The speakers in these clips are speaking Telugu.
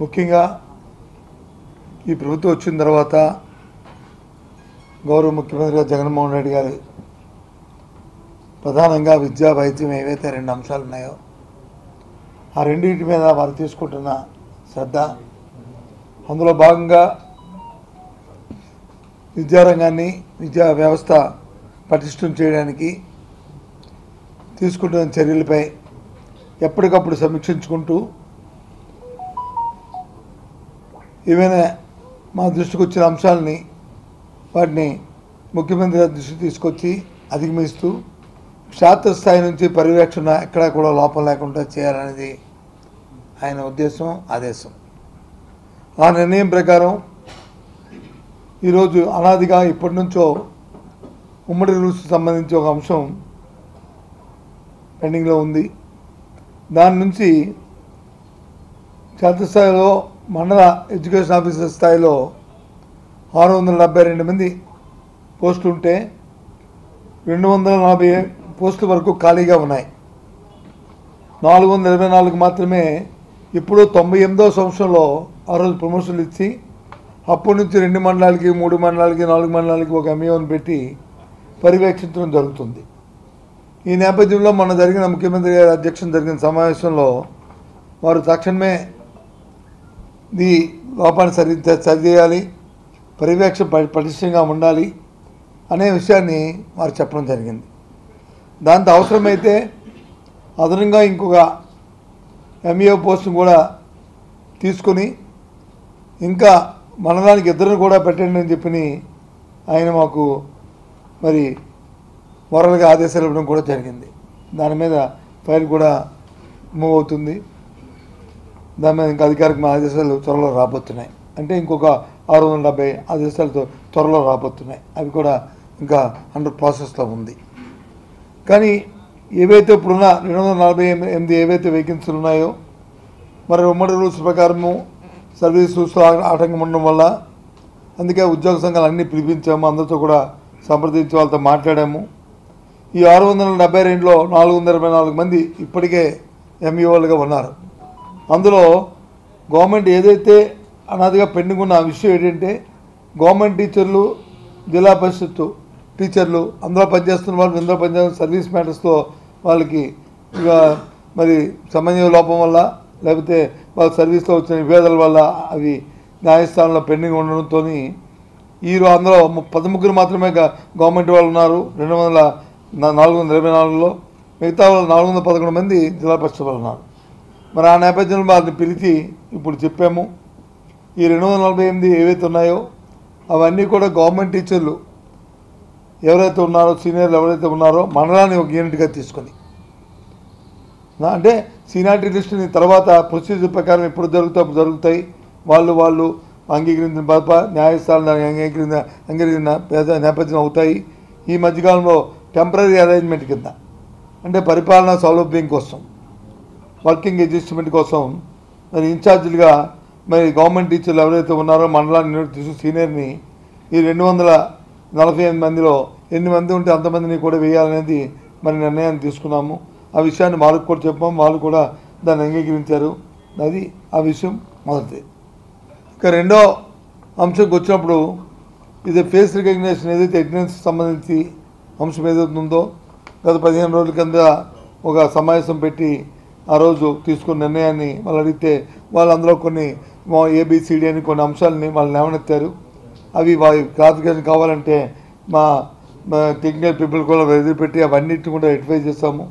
ముఖ్యంగా ఈ ప్రభుత్వం వచ్చిన తర్వాత గౌరవ ముఖ్యమంత్రిగా జగన్మోహన్ రెడ్డి గారు ప్రధానంగా విద్యా వైద్యం ఏవైతే రెండు అంశాలు ఉన్నాయో ఆ రెండింటి మీద వారు తీసుకుంటున్న శ్రద్ధ అందులో భాగంగా విద్యారంగాన్ని విద్యా వ్యవస్థ పటిష్టం చేయడానికి తీసుకుంటున్న చర్యలపై ఎప్పటికప్పుడు సమీక్షించుకుంటూ ఏమైనా మా దృష్టికి వచ్చిన అంశాలని వాటిని ముఖ్యమంత్రి గారి దృష్టికి తీసుకొచ్చి అధిగమిస్తూ క్షేత్రస్థాయి నుంచి పర్యవేక్షణ ఎక్కడా కూడా లోపం లేకుండా చేయాలనేది ఆయన ఉద్దేశం ఆదేశం. ఆ నిర్ణయం ప్రకారం ఈరోజు అనాదిగా ఇప్పటి నుంచో ఉమ్మడి రూల్స్ సంబంధించి ఒక అంశం పెండింగ్లో ఉంది. దాని నుంచి క్షేత్రస్థాయిలో మండల ఎడ్యుకేషన్ ఆఫీసర్ స్థాయిలో ఆరు వందల డెబ్బై రెండు మంది పోస్టులు ఉంటే రెండు వందల నలభై పోస్టుల వరకు ఖాళీగా ఉన్నాయి. నాలుగు వందల ఇరవై నాలుగు మాత్రమే ఇప్పుడు తొంభై ఎనిమిదో సంవత్సరంలో ఆ రోజు ప్రమోషన్లు ఇచ్చి అప్పటి నుంచి రెండు మండలాలకి మూడు మండలాలకి నాలుగు మండలాలకి ఒక ఎంఈఓని పెట్టి పర్యవేక్షించడం జరుగుతుంది. ఈ నేపథ్యంలో మొన్న జరిగిన ముఖ్యమంత్రి గారి అధ్యక్షం జరిగిన సమావేశంలో వారు తక్షణమే నీ లోపాన్ని సరి సరిచేయాలి పర్యవేక్షణ ప- పటిష్టంగా ఉండాలి అనే విషయాన్ని వారు చెప్పడం జరిగింది. దాంతో అవసరమైతే అదనంగా ఇంకొక ఎంఈఓ పోస్టును కూడా తీసుకొని ఇంకా మనదానికి ఇద్దరిని కూడా పెట్టండి అని చెప్పి ఆయన మాకు మరి మొరల్గా ఆదేశాలు ఇవ్వడం కూడా జరిగింది. దాని మీద ఫైల్ కూడా మూవ్ అవుతుంది. దాని మీద ఇంకా అధికారిక ఆదేశాలు త్వరలో రాబోతున్నాయి. అంటే ఇంకొక ఆరు వందల డెబ్బై ఆదేశాలతో త్వరలో రాబోతున్నాయి. అవి కూడా ఇంకా అండర్ ప్రాసెస్లో ఉంది. కానీ ఏవైతే ఇప్పుడున్న రెండు వందల నలభై ఎనిమిది ఎనిమిది ఏవైతే వేకెన్సీలు ఉన్నాయో మరి ఉమ్మడి రూల్స్ ప్రకారము సర్వీస్ ఆటంకం ఉండడం వల్ల అందుకే ఉద్యోగ సంఘాలు అన్నీ పిలిపించాము. అందరితో కూడా సంప్రదించి వాళ్ళతో మాట్లాడాము. ఈ ఆరు వందల డెబ్బై రెండులో నాలుగు వందల ఇరవై నాలుగు మంది ఇప్పటికే ఎంఈఓలుగా ఉన్నారు. అందులో గవర్నమెంట్ ఏదైతే అనాదిగా పెండింగ్ ఉన్న విషయం ఏంటంటే గవర్నమెంట్ టీచర్లు జిల్లా పరిషత్తు టీచర్లు అందులో పనిచేస్తున్న వాళ్ళు ఇందులో పనిచేస్తున్న సర్వీస్ మ్యాటర్స్లో వాళ్ళకి ఇక మరి సమన్వయ లోపం వల్ల లేకపోతే వాళ్ళ సర్వీస్లో వచ్చిన విభేదాల వల్ల అవి న్యాయస్థానంలో పెండింగ్ ఉండడంతో ఈ అందులో పదముగ్గురు మాత్రమే గవర్నమెంట్ వాళ్ళు ఉన్నారు. రెండు వందల నాలుగు వందల ఇరవై నాలుగులో మిగతా వాళ్ళు నాలుగు వందల పదకొండు మంది జిల్లా పరిషత్ వాళ్ళు ఉన్నారు. మరి ఆ నేపథ్యంలో వారిని పిలిచి ఇప్పుడు చెప్పాము. ఈ రెండు వందల నలభై ఎనిమిది ఏవైతే ఉన్నాయో అవన్నీ కూడా గవర్నమెంట్ టీచర్లు ఎవరైతే ఉన్నారో సీనియర్లు ఎవరైతే ఉన్నారో మండలాన్ని ఒక యూనిట్గా తీసుకొని. అంటే సీనియారిటీ లిస్టుని తర్వాత ప్రొసీజర్ ప్రకారం ఎప్పుడు జరుగుతూ అప్పుడు జరుగుతాయి. వాళ్ళు వాళ్ళు అంగీకరించిన పాప న్యాయస్థానం అంగీకరించిన అంగీకరించిన పేద నేపథ్యం అవుతాయి. ఈ మధ్యకాలంలో టెంపరీ అరేంజ్మెంట్ కింద అంటే పరిపాలనా సౌలభ్యం కోసం. వర్కింగ్ అడ్జస్ట్మెంట్ కోసం మరి ఇన్ఛార్జీలుగా మరి గవర్నమెంట్ టీచర్లు ఎవరైతే ఉన్నారో మండలాన్ని నిలబెట్టి సీనియర్ని ఈ రెండు వందల నలభై ఎనిమిది మందిలో ఎన్ని మంది ఉంటే అంతమందిని కూడా వేయాలనేది మరి నిర్ణయాన్ని తీసుకున్నాము. ఆ విషయాన్ని వాళ్ళకు కూడా చెప్పాము. వాళ్ళు కూడా దాన్ని అంగీకరించారు. అది ఆ విషయం మొదటిది. ఇక రెండో అంశంకి వచ్చినప్పుడు ఇది ఫేస్ రికగ్నేషన్ ఏదైతే అటెండెన్స్ సంబంధించి అంశం ఏదైతే ఉందో గత పదిహేను రోజుల కింద ఒక సమావేశం పెట్టి ఆ రోజు తీసుకున్న నిర్ణయాన్ని వాళ్ళు అడిగితే వాళ్ళు అందులో కొన్ని ఏబిసిడి అని కొన్ని అంశాలని వాళ్ళు లేవనెత్తారు అవి వారి క్లారిఫికేషన్ కావాలంటే మా టెక్నికల్ పీపుల్ కూడా ఎదురుపెట్టి అవన్నిటిని కూడా అడ్వైజ్ చేస్తాము.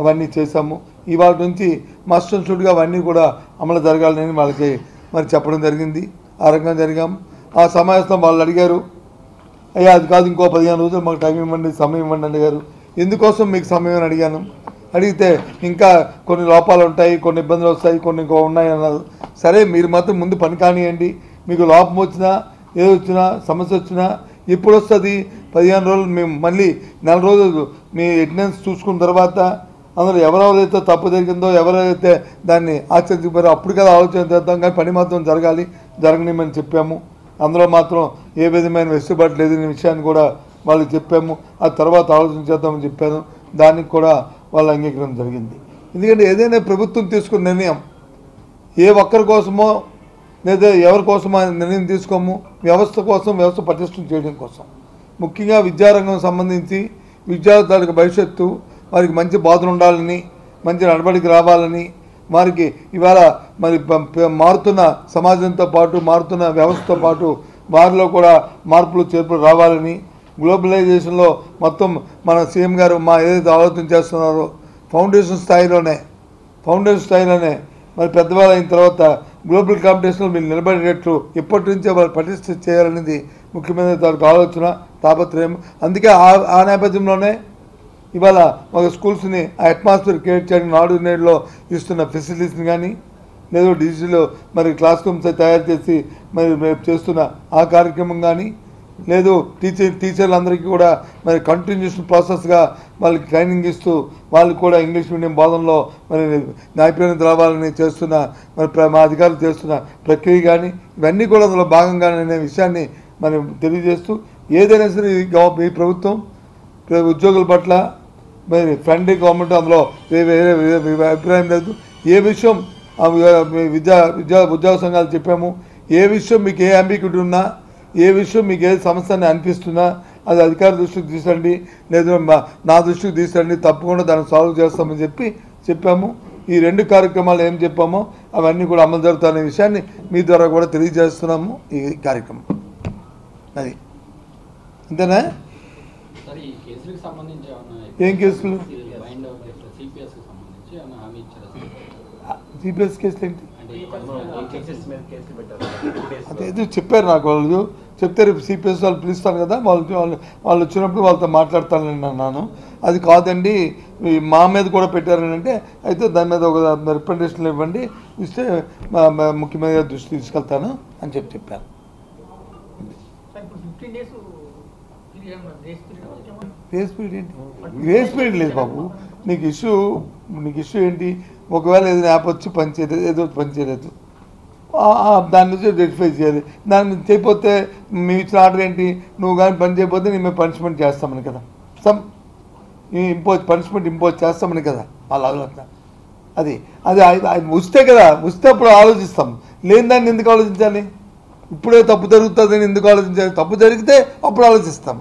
అవన్నీ చేశాము ఇవాళ నుంచి మస్ట్ షుడ్గా అవన్నీ కూడా అమలు జరగాలని వాళ్ళకి మరి చెప్పడం జరిగింది. ఆ రకంగా జరిగాము ఆ సమావేశం వాళ్ళు అడిగారు అయ్యా అది కాదు ఇంకో పదిహేను రోజులు మాకు టైం ఇవ్వండి సమయం ఇవ్వండి అడిగారు. ఎందుకోసం మీకు సమయం అని అడిగాను? అడిగితే ఇంకా కొన్ని లోపాలు ఉంటాయి కొన్ని ఇబ్బందులు వస్తాయి కొన్ని ఉన్నాయి అన్నారు సరే మీరు మాత్రం ముందు పని కానివ్వండి మీకు లోపం వచ్చినా ఏదొచ్చినా సమస్య వచ్చినా ఎప్పుడు వస్తుంది? పదిహేను రోజులు మేము మళ్ళీ నెల రోజులు మీ అటెండెన్స్ చూసుకున్న తర్వాత అందులో ఎవరెవరైతే తప్పు జరిగిందో ఎవరైతే దాన్ని ఆచరించుకున్నారో అప్పుడు కదా ఆలోచన చేద్దాం కానీ పని మాత్రం జరగాలి జరగనిమని చెప్పాము. అందులో మాత్రం ఏ విధమైన వెసులుబాటు లేదనే విషయాన్ని కూడా వాళ్ళకి చెప్పాము. ఆ తర్వాత ఆలోచన చేద్దామని చెప్పాను. దానికి కూడా వాళ్ళ అంగీకరణ జరిగింది. ఎందుకంటే ఏదైనా ప్రభుత్వం తీసుకున్న నిర్ణయం ఏ ఒక్కరి కోసమో లేదా ఎవరి కోసమో నిర్ణయం తీసుకోము వ్యవస్థ కోసం వ్యవస్థ పటిష్టం చేయడం కోసం. ముఖ్యంగా విద్యారంగం సంబంధించి విద్యార్థులకు భవిష్యత్తు వారికి మంచి బాధలు ఉండాలని మంచి నడవడికి రావాలని వారికి ఇవాళ మరి మారుతున్న సమాజంతో పాటు మారుతున్న వ్యవస్థతో పాటు వారిలో కూడా మార్పులు చేర్పులు రావాలని గ్లోబలైజేషన్లో మొత్తం మన సీఎం గారు మా ఏదైతే ఆలోచన చేస్తున్నారో ఫౌండేషన్ స్థాయిలోనే ఫౌండేషన్ స్థాయిలోనే మరి పెద్దవాళ్ళు అయిన తర్వాత గ్లోబల్ కాంపిటీషన్లో మీరు నిలబడేటట్లు ఇప్పటి నుంచే వాళ్ళు పటిష్ట చేయాలనేది ముఖ్యమైన దానికి ఆలోచన తాపత్రయం. అందుకే ఆ ఆ నేపథ్యంలోనే ఇవాళ ఒక స్కూల్స్ని ఆ అట్మాస్ఫియర్ క్రియేట్ చేయడం నాడు నేడులో ఇస్తున్న ఫెసిలిటీస్ని కానీ లేదు డిజిటల్ మరి క్లాస్ రూమ్స్ తయారు చేసి మరి చేస్తున్న ఆ కార్యక్రమం కానీ లేదు టీచర్ టీచర్లందరికీ కూడా మరి కంటిన్యూస్ ప్రాసెస్గా వాళ్ళకి ట్రైనింగ్ ఇస్తూ వాళ్ళకి కూడా ఇంగ్లీష్ మీడియం బోధనలో మరి నైపుణ్యం రావాలని చేస్తున్న మరి ప్ర- మా అధికారులు చేస్తున్న ప్రక్రియ కానీ ఇవన్నీ కూడా అందులో భాగంగానే అనే విషయాన్ని మనం తెలియజేస్తూ ఏదైనా సరే ఈ ప్రభుత్వం ఉద్యోగుల పట్ల మరి ఫ్రెండ్లీ గవర్నమెంట్ అందులో వేరే వేరే అభిప్రాయం లేదు. ఏ విషయం విద్యా విద్యా ఉద్యోగ సంఘాలు చెప్పాము ఏ విషయం మీకు ఏ అంబిక్యూటీ ఉన్నా ఏ విషయం మీకు ఏ సమస్యని అనిపిస్తున్నా అది అధికార దృష్టికి తీసుకురండి లేదా మా- నా దృష్టికి తీసుకురండి తప్పకుండా దాన్ని సాల్వ్ చేస్తామని చెప్పి చెప్పాము. ఈ రెండు కార్యక్రమాలు ఏం చెప్పామో అవన్నీ కూడా అమలు జరుగుతాయనే విషయాన్ని మీ ద్వారా కూడా తెలియజేస్తున్నాము ఈ కార్యక్రమం. అది. అంతేనా ఏం కేసులు? సిపిఎస్ కేసులు ఏంటి? అదే ఏదో చెప్పారు నాకు వాళ్ళు? చెప్తే రేపు సిపిఎస్ వాళ్ళు పిలుస్తాను కదా వాళ్ళు వాళ్ళు వాళ్ళు వచ్చినప్పుడు వాళ్ళతో మాట్లాడతానని అన్నాను. అది కాదండి మా మీద కూడా పెట్టారని అంటే అయితే దాని మీద ఒక రిప్రజెంటేషన్ ఇవ్వండి ఇస్తే ముఖ్యమంత్రి దృష్టి తీసుకెళ్తాను అని చెప్పి చెప్పాను సార్ ఇప్పుడు fifteen days period grace period ఏంటి? గ్రేస్ పీరియడ్ లేదు బాబు. నీకు ఇష్యూ నీకు ఇష్యూ ఏంటి? ఒకవేళ ఏదైనా యాప్ వచ్చి పనిచేయలేదు ఏదో పనిచేయలేదు పని చేయలేదు. దాని నుంచి రెక్టిఫై చేయాలి. దాన్ని చేయకపోతే మీ ఇచ్చిన ఆర్డర్ ఏంటి? నువ్వు కానీ పని చేయకపోతే నేను మేము పనిష్మెంట్ చేస్తామని కదా. సమ్ ఇంపోజ్ పనిష్మెంట్ ఇంపోజ్ చేస్తామని కదా. వాళ్ళ ఆలోచన. అది అది అది- అది వస్తే కదా వస్తే అప్పుడు ఆలోచిస్తాం. లేని దాన్ని ఎందుకు ఆలోచించాలి? ఇప్పుడే తప్పు జరుగుతుందని ఎందుకు ఆలోచించాలి? తప్పు జరిగితే అప్పుడు ఆలోచిస్తాం.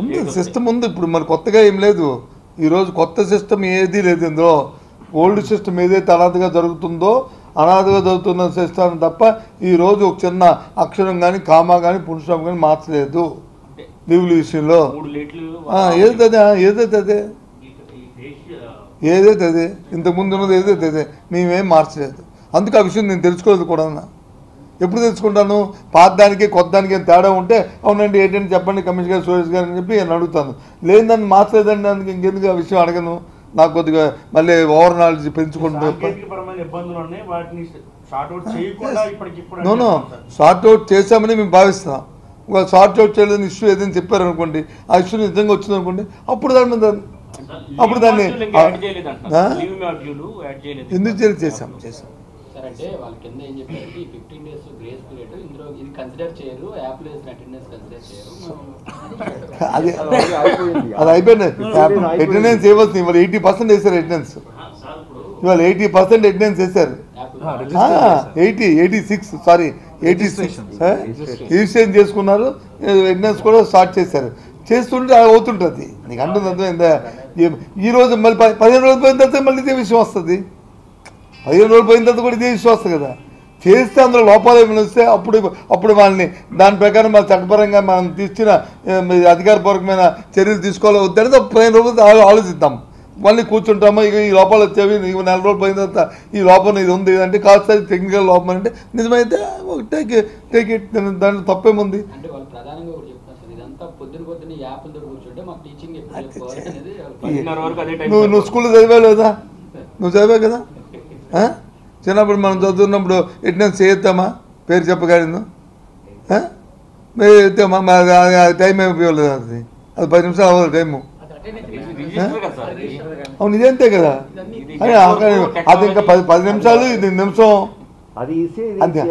ఉంది సిస్టమ్ ఉంది ఇప్పుడు మరి కొత్తగా ఏం లేదు. ఈరోజు కొత్త సిస్టమ్ ఏదీ లేదు ఇందులో. ఓల్డ్ సిస్టమ్ ఏదైతే అనాథగా జరుగుతుందో అనాథగా జరుగుతున్న సిస్టమ్ తప్ప ఈరోజు ఒక చిన్న అక్షరం కానీ కామా కానీ పురుషం కానీ మార్చలేదు. లీవుల విషయంలో. ఏదైతే ఏదైతే అదే. ఏదైతే అదే ఇంతకుముందు ఉన్నది ఏదైతే అదే మేమేం మార్చలేదు. అందుకు ఆ విషయం నేను తెలుసుకోలేదు కూడా ఎప్పుడు తెలుసుకుంటాను? పాత దానికి కొత్త దానికి ఏం తేడా ఉంటే అవునండి ఏంటంటే చెప్పండి కమిషనర్ గారు సురేష్ గారు అని చెప్పి నేను అడుగుతాను. లేని దాన్ని మార్చలేదండి అందుకు ఇంకెందుకు ఆ విషయం అడగను. నాకు కొద్దిగా మళ్ళీ ఓవర్ నాలెడ్జ్ పెంచుకుంటూ సాంకేతికపరమైన ఇబ్బందులు ఉన్నాయి వాటిని షార్ట్ అవుట్ చేయకుండా ఇప్పటికిప్పుడు నో నో సార్ట్ అవుట్ చేశామని మేము భావిస్తున్నాం ఒకవేళ సార్ట్ అవుట్ చేయలేదని ఇష్యూ ఏదైనా చెప్పారనుకోండి ఆ ఇష్యూ నిజంగా వచ్చింది అనుకోండి అప్పుడు దాని మీద అప్పుడు దాన్ని ఎందుకు చేసాం చేసాం అంటే వాళ్ళ కింద ఏం చెప్పారంటే ఈ ఫిఫ్టీన్ డేస్ గ్రేస్ పీరియడ్ ఇందులో ఇది కన్సిడర్ చేయరు యాప్లో వేసిన అటెండెన్స్ కన్సిడర్ చేయరు మనం- అది అది అయిపోయింది. అటెండెన్స్ ఇవ్వచ్చు ఇవాళ ఎయిటీ పర్సెంట్ వేశారు అటెండెన్స్ ఇవాళ eighty percent attendance register eighty eighty six sorry eighty six. Registration చేసుకున్నారు. అటెండెన్స్ కూడా స్టార్ట్ చేశారు. చేస్తుంటే అది అవుతుంటుంది. నీకు అంటుంది అర్థమైందా? ఈ- ఈ రోజు మళ్ళీ పదిహేను రోజులు పోయిన తర్వాత మళ్ళీ ఇదే విషయం వస్తుంది. పదిహేను రోజులు పోయిన తర్వాత కూడా ఇదే వస్తుంది కదా. చేస్తే అందులో లోపాలు ఏమైనా వస్తే అప్పుడు అప్పుడు వాళ్ళని దాని ప్రకారం మన చట్టపరంగా మనం తీసుకున్న ఏం, అధికారపూర్వకమైన చర్యలు తీసుకోవాలి వద్దనేది పదిహేను రోజులు ఆలో- ఆలోచిద్దాం. మళ్ళీ కూర్చుంటామా? ఇక ఈ లోపాలు వచ్చేవి నీకు నెల రోజులు పోయిన తర్వాత ఈ లోపం ఇది ఉంది అంటే కాస్త టెక్నికల్ లోపం అంటే నిజమైతే టేక్ టేక్ ఇట్ దాంట్లో తప్పేముంది? అంటే వాళ్ళు ప్రధానంగా ఒకటి చెప్తున్నారు సార్ ఇదంతా పొద్దున పొద్దున్న ఈ యాప్ దగ్గర కూర్చుంటే మాకు టీచింగ్ ఎప్పుడు చెప్పుకోవాలి అనేది వాళ్ళ పదిన్నర వరకు అదే టైం నువ్వు నువ్వు స్కూల్లో చదివా లేదా? నువ్వు చదివా కదా? చిన్నప్పుడు మనం చదువుతున్నప్పుడు అటెండెన్స్ చేయొద్దామా పేరు చెప్పగలను మీరు ఎత్తామా టైం అయిపోలేదు అది. అది పది నిమిషాలు అవ్వదు టైము. అవును ఇదంతే కదా. అదే ఇంకా పది పది నిమిషాలు ఇది నిమిషం. అది అంతే,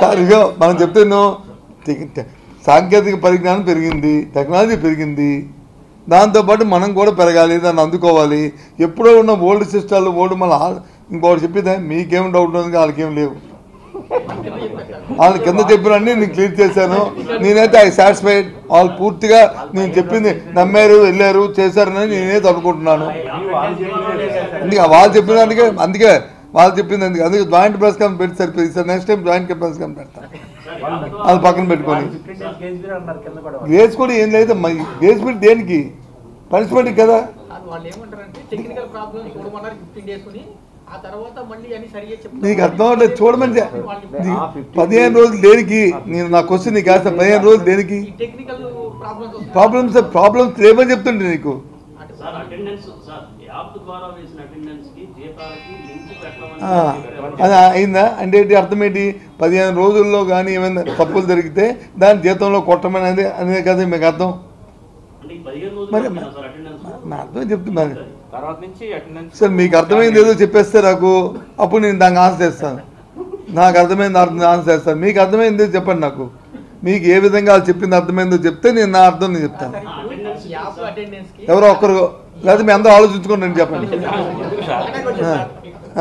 సార్ ఇగో మనం చెప్తున్నాం సాంకేతిక పరిజ్ఞానం పెరిగింది టెక్నాలజీ పెరిగింది. దాంతోపాటు మనం కూడా పెరగాలి దాన్ని అందుకోవాలి. ఎప్పుడో ఉన్న ఓల్డ్ సిస్టాలు ఓల్డ్ మళ్ళీ ఇంకోటి చెప్పిందే మీకేం డౌట్ ఉంది వాళ్ళకేం లేవు. వాళ్ళు కింద చెప్పినన్ని నేను క్లియర్ చేశాను. నేనైతే ఐ సాటిస్ఫైడ్ వాళ్ళు పూర్తిగా నేను చెప్పింది నమ్మారు వెళ్ళారు చేశారని నేనైతే అనుకుంటున్నాను అందుకే వాళ్ళు చెప్పిన అందుకే అందుకే వాళ్ళు చెప్పింది అందుకే. అందుకే జాయింట్ ప్రెస్ కాన్ పెట్టి సరిపోయింది. Sir next time joint press con పెడతాను అది పక్కన పెట్టుకొని. గ్రేస్ కూడా ఏం లేదు గ్రేస్ పీరియడ్ దేనికి? పనిష్మెంట్ కదా? అది వాళ్ళు ఏమంటారంటే టెక్నికల్ ప్రాబ్లమ్ చూడమన్నారు ఫిఫ్టీన్ డేస్ని ఆ తర్వాత మళ్ళీ అని సరిగా చెప్తారు నీకు అర్థం అవ్వట్లేదు చూడమని చె- వాళ్ళు నీ ఆ 15 పదిహేను రోజులు దేనికి? నేను నా క్వశ్చన్ నీకు వేస్తా పదిహేను రోజులు దేనికి? ప్రాబ్లమ్స్ ప్రాబ్లమ్స్ ప్రాబ్లమ్స్ లేవని చెప్తుంటే నీకు? అది అయిందా అంటే అర్థం ఏంటి పదిహేను రోజుల్లో కానీ ఏమైనా తప్పులు జరిగితే దాని జీతంలో కొట్టమని అనేది అనే కదా మీకు అర్థం మరి పడుతుందా సార్ అటెండెన్స్ నా అర్థం చెప్తున్నాను తర్వాత నుంచి అటెండెన్స్ సార్ మీకు అర్థమైంది ఏదో చెప్పేస్తే నాకు అప్పుడు నేను దానికి ఆన్సర్ చేస్తాను నాకు అర్థమైంది అర్థం ఆన్సర్ చేస్తాను మీకు అర్థమైంది చెప్పండి నాకు మీకు ఏ విధంగా చెప్పింది అర్థమైందో చెప్తే నేను నా అర్థం నేను చెప్తాను యాప్ అటెండెన్స్కి ఎవరో ఒక్కరు లేదా మీ అందరూ ఆలోచించుకోండి నేను చెప్పండి.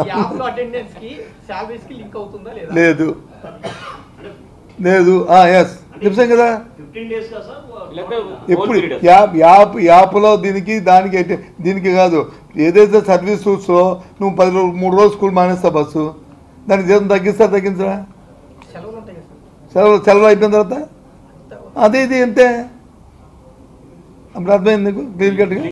యాప్లో అటెండెన్స్కి సాలరీస్కి లింక్ అవుతుందా లేదా? లేదు. లేదు. ఎస్ చెప్పాం కదా? ఫిఫ్టీన్ డేస్ కా సార్? లేకపోతే ఎప్పుడు. యాప్ యాప్ యాప్లో దీనికి దానికి అయితే- దీనికి కాదు. ఏదైతే సర్వీస్ రూల్స్లో నువ్వు పది రోజులు మూడు రోజులు స్కూల్ మానేస్తా బస్సు దానికి జీతం తగ్గిస్తా తగ్గించరా? సెలవు సెలవు అయిపోయిన తర్వాత? అదే ఇది అంతే. అప్పుడు అర్థమైంది నీకు? క్లియర్ కట్గా?